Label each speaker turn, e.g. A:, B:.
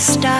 A: stop.